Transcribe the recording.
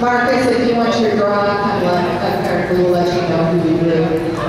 Marcus, if you want your drawing, come up uh, we will let you know who you drew.